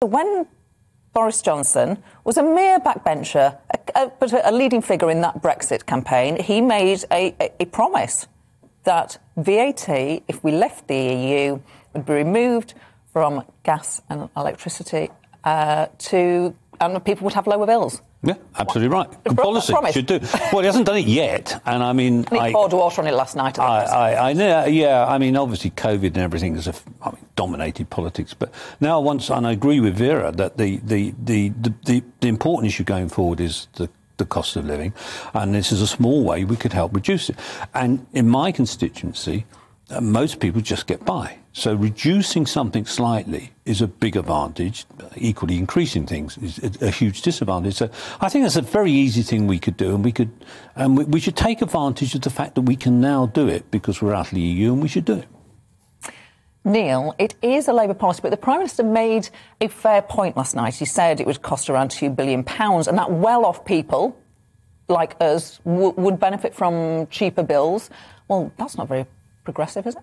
When Boris Johnson was a mere backbencher, a, a, but a leading figure in that Brexit campaign, he made a, a, promise that VAT, if we left the EU, would be removed from gas and electricity uh, to, and people would have lower bills. Yeah, absolutely right. Good policy should do. Well, he hasn't done it yet, and I mean, he I, poured water on it last night. I, I, I, know, yeah. I mean, obviously, COVID and everything has I mean, dominated politics, but now once, and I agree with Vera that the the, the, the, the, the important issue going forward is the the cost of living, and this is a small way we could help reduce it. And in my constituency, Uh, most people just get by. So reducing something slightly is a big advantage. Uh, equally, increasing things is a huge disadvantage. So I think that's a very easy thing we could do, and we could, and we, we should take advantage of the fact that we can now do it because we're out of the EU, and we should do it. Neil, it is a Labour policy, but the Prime Minister made a fair point last night. He said it would cost around £2 billion, and that well off people like us would benefit from cheaper bills. Well, that's not very progressive, is it?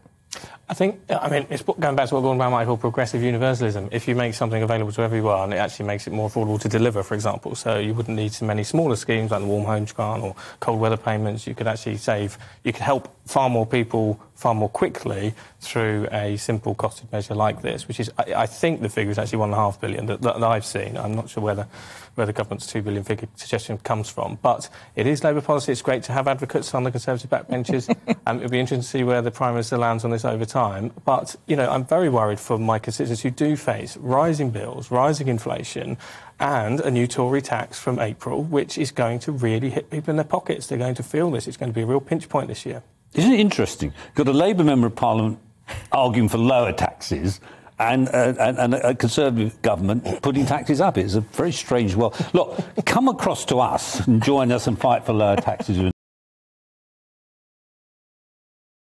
I think, I mean, it's going back to what Gordon Brown might call progressive universalism. If you make something available to everyone, it actually makes it more affordable to deliver, for example. So you wouldn't need so many smaller schemes like the Warm Homes Grant or cold weather payments. You could actually save, you could help far more people far more quickly through a simple costed measure like this, which is, I, I think the figure is actually one and a half billion that, that, that I've seen. I'm not sure whether where the government's two billion figure suggestion comes from, but it is Labour policy. It's great to have advocates on the Conservative backbenches. um, it'll be interesting to see where the Prime Minister lands on this over time. But you know, I'm very worried for my constituents who do face rising bills, rising inflation, and a new Tory tax from April, which is going to really hit people in their pockets. They're going to feel this. It's going to be a real pinch point this year. Isn't it interesting? Got a Labour member of Parliament arguing for lower taxes. And, uh, and, and, a Conservative government putting taxes up. It's a very strange world. Look, come across to us and join us and fight for lower taxes.